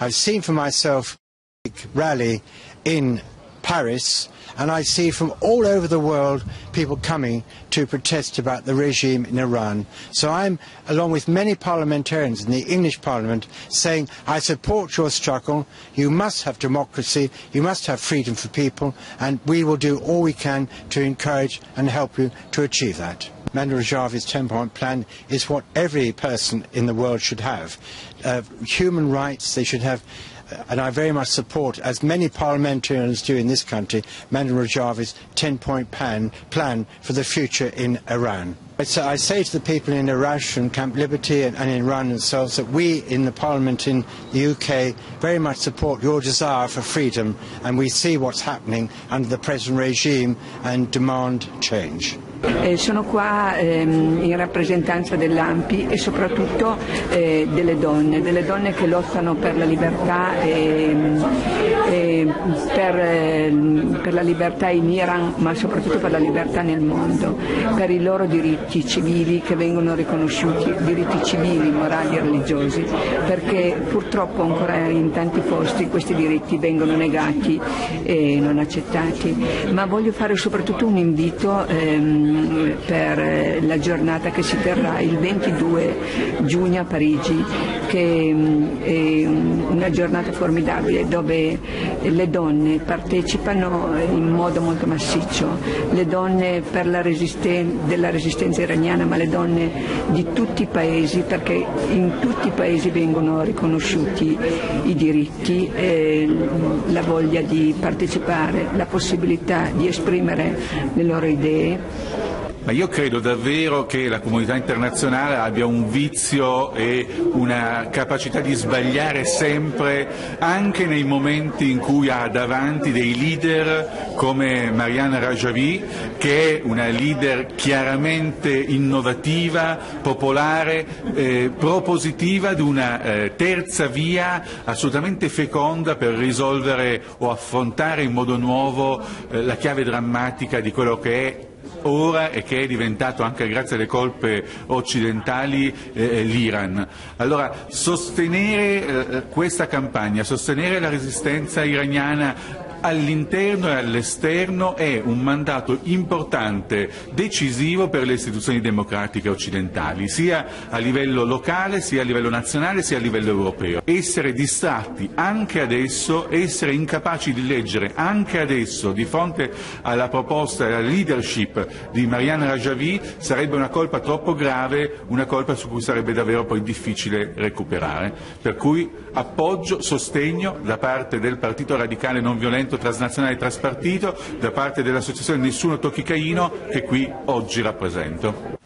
I've seen for myself a rally in Paris, and I see from all over the world people coming to protest about the regime in Iran. So I'm, along with many parliamentarians in the English Parliament, saying I support your struggle. You must have democracy, you must have freedom for people, and we will do all we can to encourage and help you to achieve that. Manu Rajavi's 10-point plan is what every person in the world should have. Uh, human rights, they should have and I very much support, as many parliamentarians do in this country, Manu Rajavi's 10-point plan, plan for the future in Iran. So I say to the people in Iraq and Camp Liberty and, and in Iran themselves that we in the Parliament in the UK very much support your desire for freedom and we see what's happening under the present regime and demand change. Eh, sono qua ehm, in rappresentanza dell'AMPI e soprattutto eh, delle donne, delle donne che lottano per la libertà, e, per la libertà in Iran ma soprattutto per la libertà nel mondo, per i loro diritti civili che vengono riconosciuti, diritti civili, morali e religiosi, perché purtroppo ancora in tanti posti questi diritti vengono negati e non accettati. Ma voglio fare soprattutto un invito ehm, per la giornata che si terrà il 22 giugno a Parigi, che è una giornata formidabile dove le donne partecipano in modo molto massiccio, le donne resisten- della resistenza iraniana, ma le donne di tutti i paesi, perché in tutti i paesi vengono riconosciuti i diritti, eh, la voglia di partecipare, la possibilità di esprimere le loro idee ma io credo davvero che la comunità internazionale abbia un vizio e una capacità di sbagliare sempre, anche nei momenti in cui ha davanti dei leader come Mariana Rajavi, che è una leader chiaramente innovativa, popolare, eh, propositiva di una eh, terza via assolutamente feconda per risolvere o affrontare in modo nuovo eh, la chiave drammatica di quello che è ora e che è diventato anche grazie alle colpe occidentali eh, l'Iran. Allora sostenere eh, questa campagna, sostenere la resistenza iraniana all'interno e all'esterno è un mandato importante, decisivo per le istituzioni democratiche occidentali, sia a livello locale, sia a livello nazionale, sia a livello europeo. Essere distratti anche adesso, essere incapaci di leggere anche adesso di fronte alla proposta e alla leadership di Mariana Rajavi sarebbe una colpa troppo grave, una colpa su cui sarebbe davvero poi difficile recuperare. Per cui appoggio, sostegno da parte del Partito Radicale Non Violento movimento transnazionale traspartito da parte dell'associazione Nessuno Tocchi Caino che qui oggi rappresento.